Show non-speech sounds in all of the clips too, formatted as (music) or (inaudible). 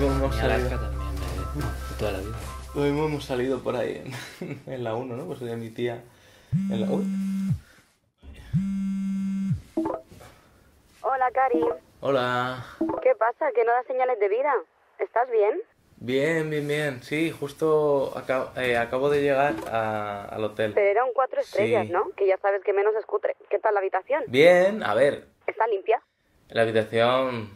Lo mismo hemos Y salido, Alaska también, toda la vida. lo mismo hemos salido por ahí en, (laughs) en la 1, ¿no? Pues de mi tía en la... Uy. Hola, Cari. Hola. ¿Qué pasa? ¿Que no das señales de vida? ¿Estás bien? Bien, bien, bien. Sí, justo acabo, eh, acabo de llegar a- al hotel. Pero era un cuatro estrellas, Sí. ¿no? Que ya sabes que menos es cutre. ¿Qué tal la habitación? Bien, a ver, ¿Está limpia? la habitación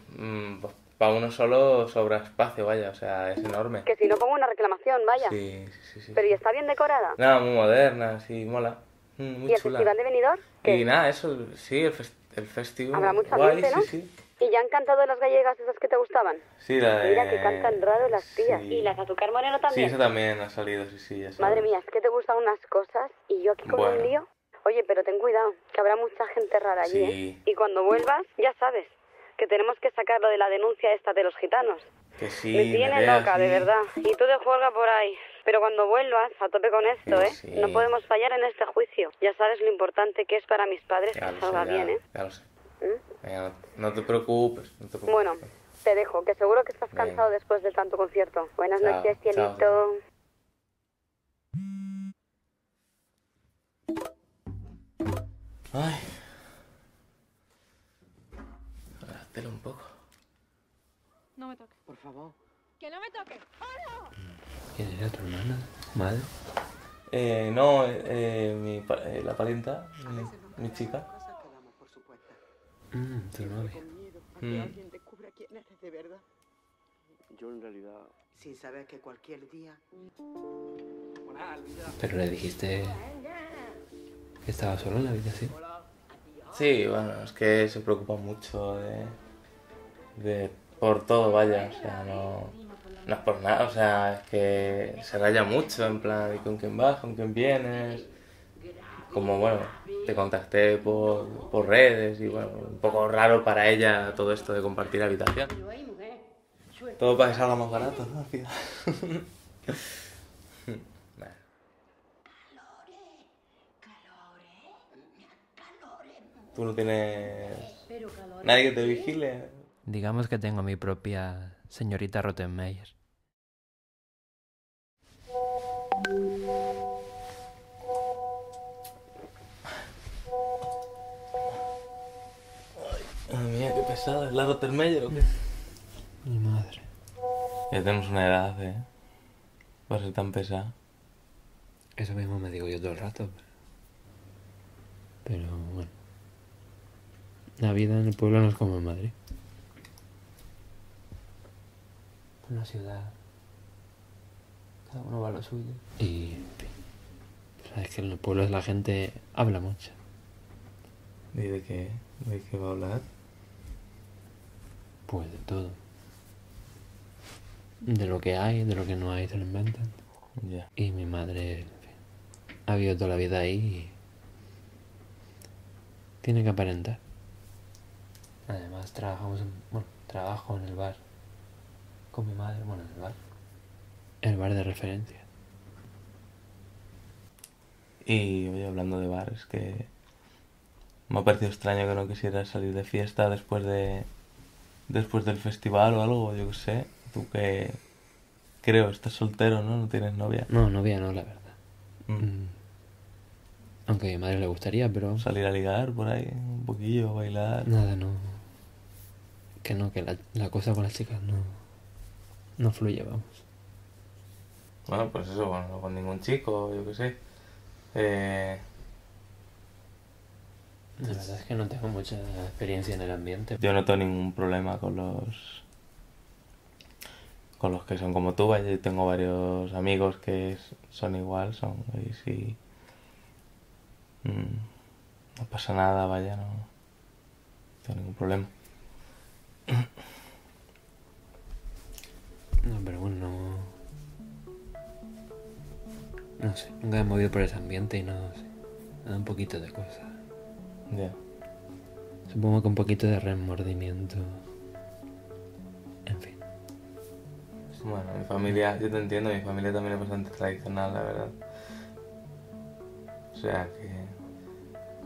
para uno solo sobra espacio, vaya, o sea, es enorme. Que si no pongo una reclamación, vaya. Sí, sí, sí. Pero ¿y está bien decorada? Nada, muy moderna, sí, mola. Mm, Muy ¿Y el chula. festival de Benidorm? ¿Qué? Y nada, eso, sí, el, fes- el festival. Habrá mucho guay, ambiente, ¿no? sí, sí. ¿Y ya han cantado las gallegas esas que te gustaban? Sí, la de... Mira que cantan raro las tías. sí. ¿Y las azúcar moreno Sí, también? eso también ha salido, sí, sí, ya. Madre mía, es que te gustan unas cosas y yo aquí con Bueno. un lío. Oye, pero ten cuidado, que habrá mucha gente rara allí, Sí. ¿eh? Y cuando vuelvas, ya sabes, que tenemos que sacar lo de la denuncia esta de los gitanos. Que sí, Me tiene loca, de sí. verdad. Y tú de juerga por ahí. Pero cuando vuelvas, a tope con esto, Que ¿eh? sí. No podemos fallar en este juicio. Ya sabes lo importante que es para mis padres Ya que sé, salga ya, bien, ¿eh? ya lo sé. ¿Mm? Venga, no, te preocupes, no te preocupes. Bueno, te dejo, que seguro que estás Venga. cansado después de tanto concierto. Buenas Chao, noches, chao. cielito. Ay. Agrátelo un poco. No me toques. Por favor. ¡Que no me toques! ¿Quién era tu hermana? ¿Madre? Eh, no, eh, eh, mi, pa- eh, la parienta, mi, mi chica. Cosas que damos por supuestas. Mm, tu novia. Mm. de verdad. Yo en realidad... Sin saber que cualquier día... Pero le dijiste que estaba solo en la habitación. Sí, bueno, es que se preocupa mucho de, de por todo, vaya, o sea, no, no es por nada, o sea, es que se raya mucho, en plan, ¿y con quién vas, con quién vienes? Como, bueno, te contacté por, por redes y, bueno, un poco raro para ella todo esto de compartir habitación. Todo para que salga más barato, ¿no? Al final. Bueno. Tú no tienes nadie que te vigile. Digamos que tengo mi propia señorita Rottenmeier. Madre mía, qué pesado. ¿Es la Rottermeier o qué? Mi madre. Ya tenemos una edad, ¿eh? Para ser tan pesada. Eso mismo me digo yo todo el rato. Pero, pero bueno. La vida en el pueblo no es como en Madrid. En la ciudad. Cada uno va a lo suyo. Y. en fin, Sabes que en los pueblos la gente habla mucho. ¿Y de qué? ¿De qué va a hablar? Pues de todo. De lo que hay, de lo que no hay, se lo inventan. Y mi madre en fin, ha vivido toda la vida ahí y tiene que aparentar. Además trabajamos en, bueno, trabajo en el bar con mi madre, bueno, en el bar. El bar de referencia. Y oye, hablando de bares, que me ha parecido extraño que no quisieras salir de fiesta después de después del festival o algo, yo qué sé. Tú que creo estás soltero, ¿no? No tienes novia. No, novia no, la verdad. Mm. Mm. Aunque a mi madre le gustaría, pero Salir a ligar por ahí, un poquillo, bailar. nada, no. Que no, que la, la cosa con las chicas no, no fluye, vamos. Bueno, pues eso, bueno, no con ningún chico, yo qué sé. Eh, La verdad es que no tengo mucha experiencia en el ambiente. yo no tengo ningún problema con los con los que son como tú, vaya, yo tengo varios amigos que son igual, son y sí mm, no pasa nada, vaya, no tengo ningún problema. (clears throat) No, pero bueno, no. No sé, nunca me he movido por ese ambiente y no sé. Me da un poquito de cosa. Ya. Supongo que un poquito de remordimiento. En fin. Bueno, mi familia, yo te entiendo, mi familia también es bastante tradicional, la verdad. O sea que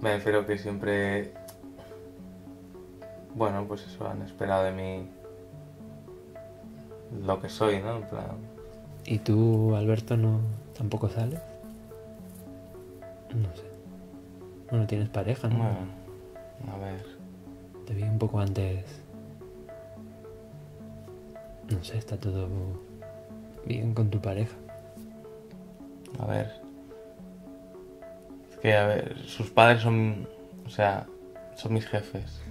me refiero que siempre, bueno, pues eso, han esperado de mí lo que soy, ¿no? En plan, ¿Y tú, Alberto, no tampoco sales? No sé. Bueno, tienes pareja, ¿no? bueno, a ver. Te vi un poco antes. No sé, está todo bien con tu pareja. A ver. Es que, a ver, sus padres son. O sea, son mis jefes.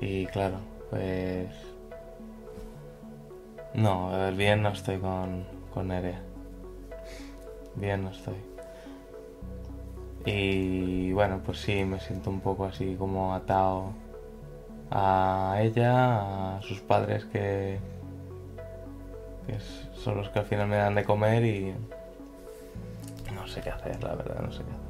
Y claro, pues. No, bien no estoy con, con Nerea. Bien no estoy. Y bueno, pues sí, me siento un poco así como atado a ella, a sus padres que, que son los que al final me dan de comer y no sé qué hacer, la verdad, no sé qué hacer.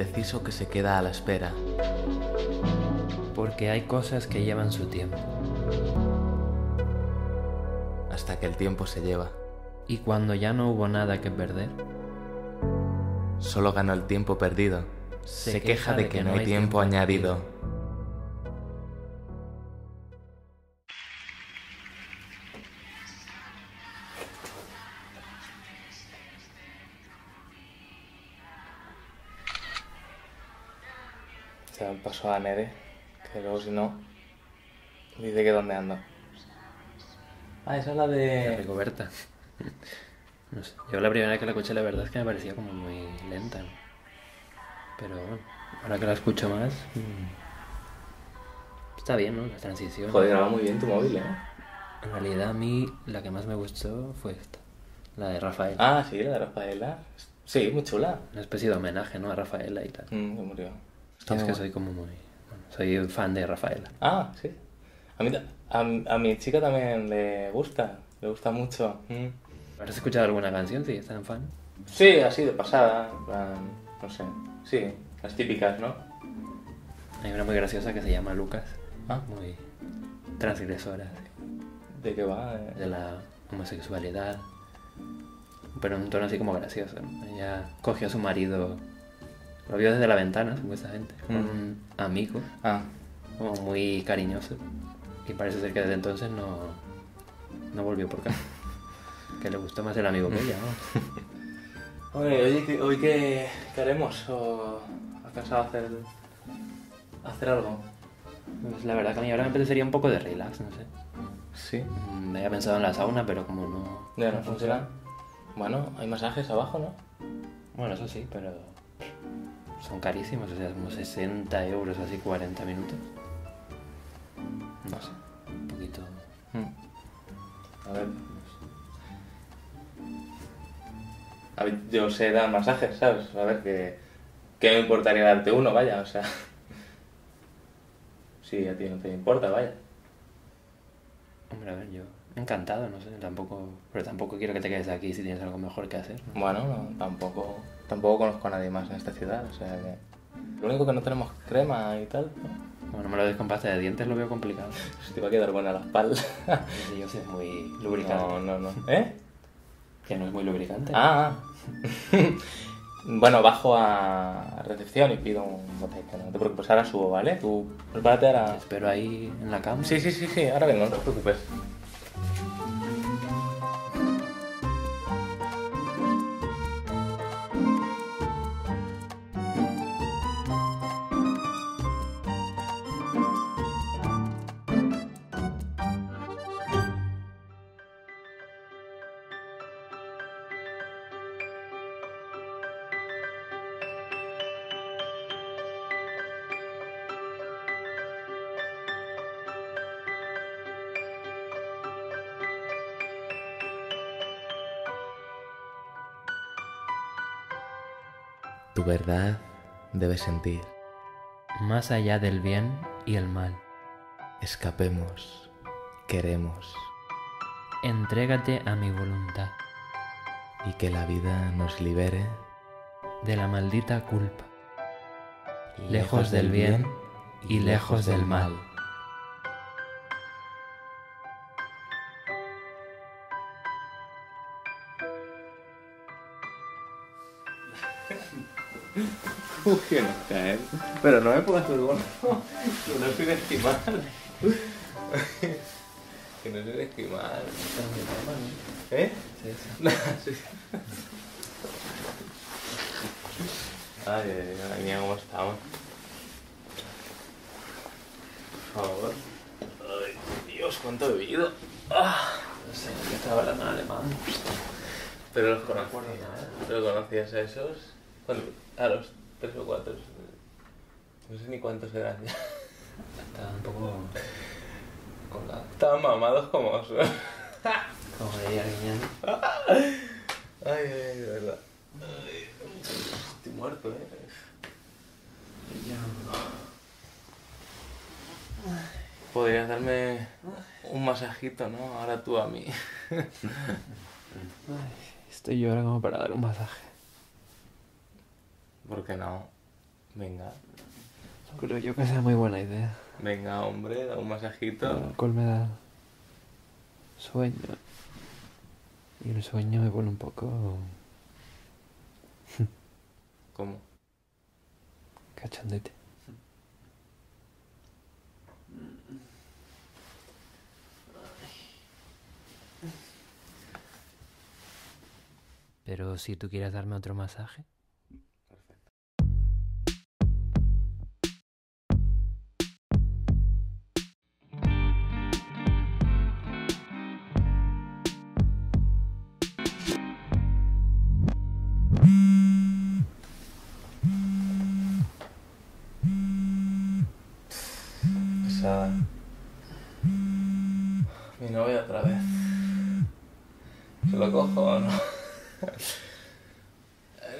Indeciso que se queda a la espera. Porque hay cosas que llevan su tiempo. hasta que el tiempo se lleva. Y cuando ya no hubo nada que perder, Solo ganó el tiempo perdido. Se, queja de que, no hay tiempo añadido. Paso a Nere, que luego si no, dice que dónde ando. Ah, esa es la de de... Rigoberta. (laughs) No sé. Yo la primera vez que la escuché, la verdad es que me parecía como muy lenta. ¿no? Pero bueno, ahora que la escucho más. mm, Está bien, ¿no? La transición. Joder, graba muy bien tu móvil, ¿eh? En realidad, a mí la que más me gustó fue esta. La de Rafael. Ah, sí, la de Rafaela. Sí, muy chula. Una especie de homenaje, ¿no? A Rafaela y tal. Mm, se murió. Está es que soy como muy. Bueno, soy fan de Rafaela. Ah, sí. A, mí, a, a mi chica también le gusta, le gusta mucho. Mm. ¿Has escuchado alguna canción? Sí, están fan. Sí, así de pasada, no sé. Sí, las típicas, ¿no? Hay una muy graciosa que se llama Lucas. Ah. Muy transgresora ¿De qué va? Eh, de la homosexualidad. Pero en un tono así como gracioso. Ella cogió a su marido, lo vio desde la ventana, supuestamente, con Mm. un amigo, Ah, como muy cariñoso. Y parece ser que desde entonces no, no volvió por casa. que le gustó más el amigo que ella, ¿no? (laughs) Oye, oye, ¿qué- ¿hoy qué, qué haremos? ¿O has pensado hacer, hacer algo? Pues la verdad que a mí ahora me apetecería un poco de relax, no sé. Sí. Mm, Había pensado en la sauna, pero como no... Ya no funciona. Bueno, hay masajes abajo, ¿no? Bueno, eso sí, pero son carísimos, o sea, como 60 euros así 40 minutos. No sé, un poquito... Mm. A ver. A ver, yo sé dar masajes, ¿sabes? A ver, que, que me importaría darte uno, vaya, o sea. (laughs) Sí, a ti no te importa, vaya. Hombre, a ver, yo encantado, no sé, tampoco... Pero tampoco quiero que te quedes aquí si tienes algo mejor que hacer. ¿no? Bueno, no, tampoco, tampoco conozco a nadie más en esta ciudad, o sea que... Lo único que no tenemos crema y tal, ¿no? Bueno, me lo des con pasta de dientes lo veo complicado. (laughs) Se te va a quedar buena la espalda. Ese yo es muy lubricante. No, no, no. ¿Eh? Que no es muy lubricante. Ah, ah. (laughs) bueno, bajo a recepción y pido un botellito. No te preocupes, ahora subo, ¿vale? Tú prepárate Te ahora. espero ahí en la cama. Sí, sí, sí, sí, ahora vengo, no te preocupes. Tu verdad debes sentir. Más allá del bien y el mal. Escapemos. Queremos. Entrégate a mi voluntad, Y que la vida nos libere. de la maldita culpa, lejos del bien y lejos del mal. No. (laughs) Pero no me gorro. (laughs) Que no soy esquimal. (laughs) que no soy esquimal. ¿Eh? Sí. Ay, ay, ay, mira cómo estamos. Por favor. Ay, Dios, cuánto he bebido. Ah, No sé, que estaba hablando en alemán. pero los conocías. ¿Pero conocías a esos? A los tres o cuatro. No sé ni cuántos eran ya. Estaba un poco colgado. Estaban mamados como osos. Como diría Guiñán. Ay, ay, de verdad. Ay, estoy muerto, eh. Podrías darme un masajito, ¿no? Ahora tú a mí. Estoy yo ahora como para dar un masaje. ¿Por qué no? Venga, Creo yo que sea muy buena idea. venga, hombre, da un masajito. El alcohol me da sueño. Y el sueño me pone un poco (laughs) ¿Cómo? cachondete. Pero si tú quieres darme otro masaje.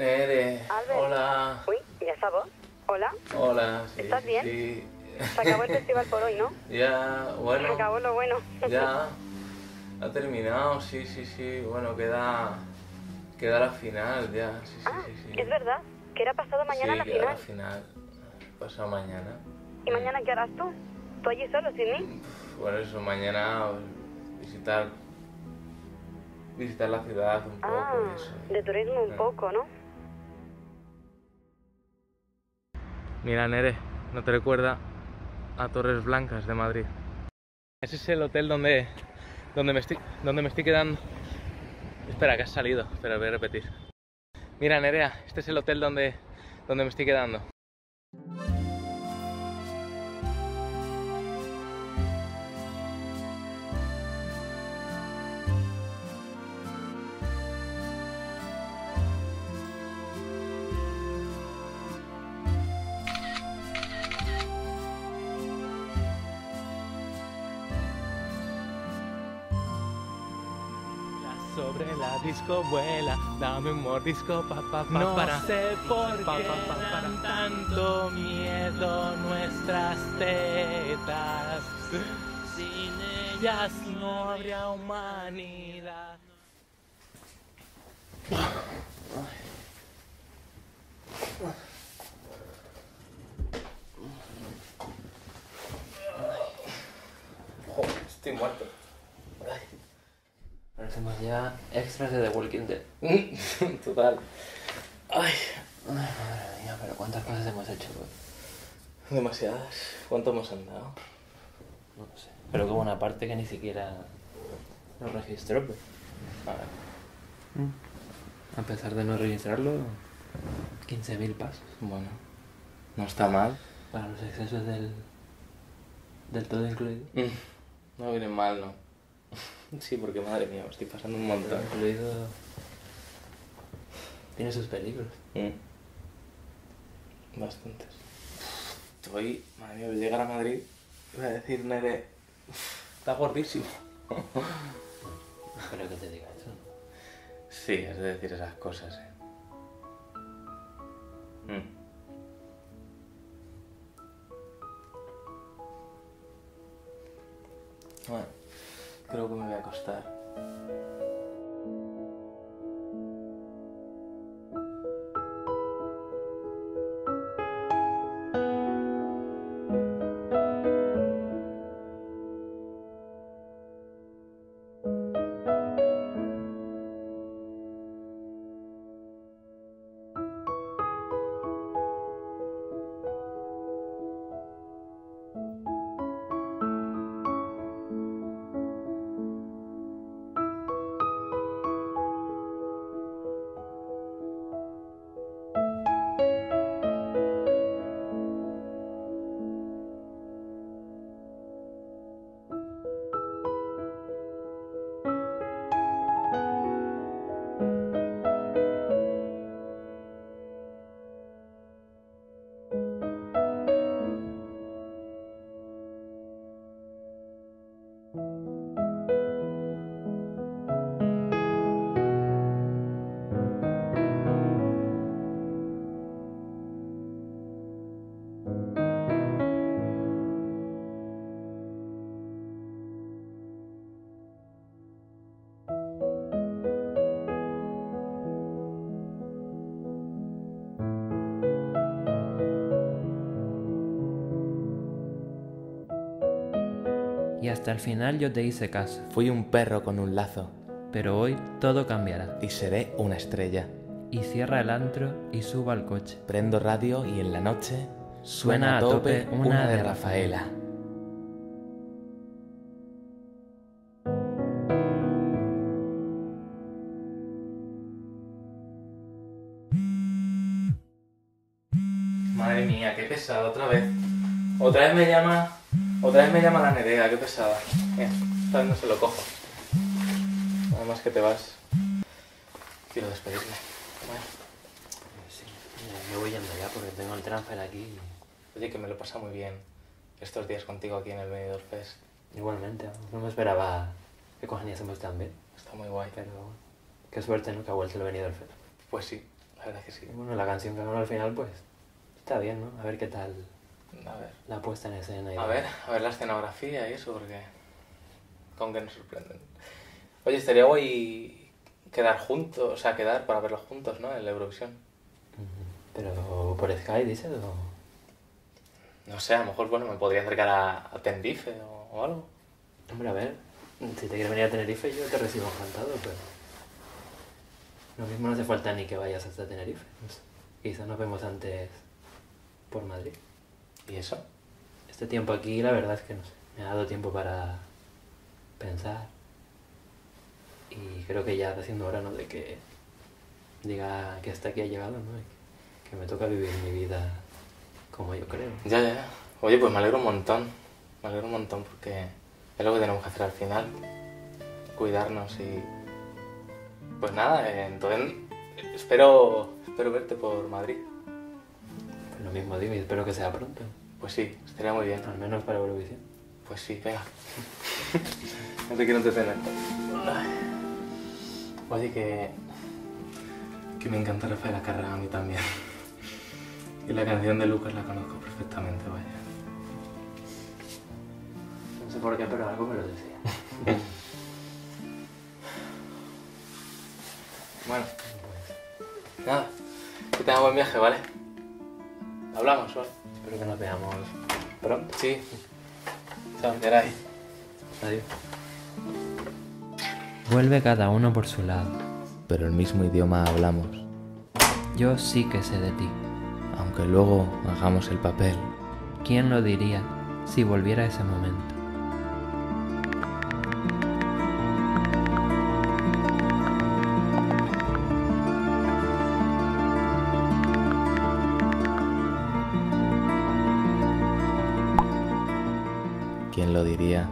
Nere, Albert. hola. Uy, ¿ya está vos? Hola. Hola, sí, ¿Estás bien? sí. Se acabó el festival por hoy, ¿no? (laughs) Ya, Se bueno. acabó lo bueno. Ya. Ha terminado, sí, sí, sí. Bueno, queda. Queda la final, ya. Sí, sí, Ah, sí. sí. es verdad. Que era pasado mañana sí, la final. la final. Pasado mañana. ¿Y mañana qué harás tú? ¿Tú allí solo, sin mí? Por eso, mañana visitar. Visitar la ciudad un poco Ah, eso. de turismo un Ah. poco, ¿no? Mira, Nere, ¿no te recuerda a Torres Blancas de Madrid? Ese es el hotel donde, donde, me, estoy, donde me estoy quedando. Espera, que has salido. Espera, voy a repetir. Mira, Nerea, este es el hotel donde, donde me estoy quedando. La disco vuela, dame un mordisco pa pa pa No para sé por pa, qué pa, pa, pa, dan tanto miedo nuestras tetas. Sin ellas no habría humanidad. Joder, estoy muerto. Parecemos ya extras de The Walking Dead. (laughs) Total. Ay, Ay, madre mía, pero cuántas cosas hemos hecho hoy. demasiadas. ¿Cuánto hemos andado? No sé. Pero que hubo una parte que ni siquiera lo registró. Pues. A ver. A pesar de no registrarlo, 15.000 pasos. Bueno, no está mal. Para los excesos del, del todo incluido. Mm, No viene mal, ¿no? (laughs) Sí, porque madre mía, me estoy pasando un montón. incluido tiene sus peligros. Mm. Bastantes. Estoy, madre mía, voy a llegar a Madrid voy a decir, Nere, está gordísimo. Espero que te diga eso. Sí, es de decir esas cosas, eh. Mm. Bueno, creo que me voy a acostar. Hasta el final yo te hice caso. Fui un perro con un lazo Pero hoy todo cambiará. y seré una estrella. Y cierra el antro y suba al coche. Prendo radio y en la noche Suena a tope una de Rafaela. Madre mía, qué pesada otra vez. Otra vez me llama. Otra vez me llama la Nerea, qué pesada. Mira, esta vez no se lo cojo. Además que te vas. Quiero despedirme. Bueno, Sí, me voy yendo ya porque tengo el transfer aquí. oye, que me lo pasa muy bien estos días contigo aquí en el Benidorm Fest. Igualmente, no me esperaba que cogeniésemos tan bien. Está muy guay. Pero qué suerte, ¿no? Que ha vuelto el venido del Fest. Pues sí, la verdad es que sí. Y bueno, la canción que ganó al final, pues está bien, ¿no? A ver qué tal A ver. la puesta en escena. y A ver, a ver la escenografía y eso, porque. Con que nos sorprenden. Oye, estaría guay quedar juntos, o sea, quedar para verlos juntos, ¿no? En la Eurovisión. Pero por Sky, dices, o... No sé, a lo mejor, bueno, me podría acercar a, a Tenerife o, o algo. Hombre, a ver, si te quieres venir a Tenerife, yo te recibo encantado, pero. Lo mismo no hace falta ni que vayas hasta Tenerife. Quizás nos vemos antes por Madrid. ¿Y eso? Este tiempo aquí, la verdad es que no sé. Me ha dado tiempo para pensar. Y creo que ya está siendo hora, ¿no? De que diga que hasta aquí ha llegado, ¿no? Y que me toca vivir mi vida como yo creo. Ya, ya, ya. Oye, pues me alegro un montón. Me alegro un montón porque es lo que tenemos que hacer al final. Cuidarnos y. Pues nada, eh, entonces espero, espero verte por Madrid. Pues lo mismo digo y espero que sea pronto. Pues sí, estaría muy bien. Al menos para Eurovisión. Pues sí, venga. (laughs) no te quiero entretener. Oye, que. que me encanta Rafaela Carrà a mí también. (laughs) Y la canción de Lucas la conozco perfectamente, vaya. No sé por qué, pero algo me lo decía. (laughs) Bueno, nada. Que tenga buen viaje, ¿vale? Hablamos, ¿vale? Espero que nos veamos pronto. Sí. Chao, Geray. Adiós. Vuelve cada uno por su lado. Pero el mismo idioma hablamos, Yo sí que sé de ti. aunque luego hagamos el papel. ¿Quién lo diría si volviera ese momento? ¿Quién lo diría?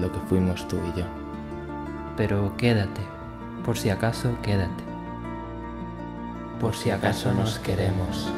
Lo que fuimos tú y yo. Pero quédate, por si acaso quédate. Por si acaso nos queremos.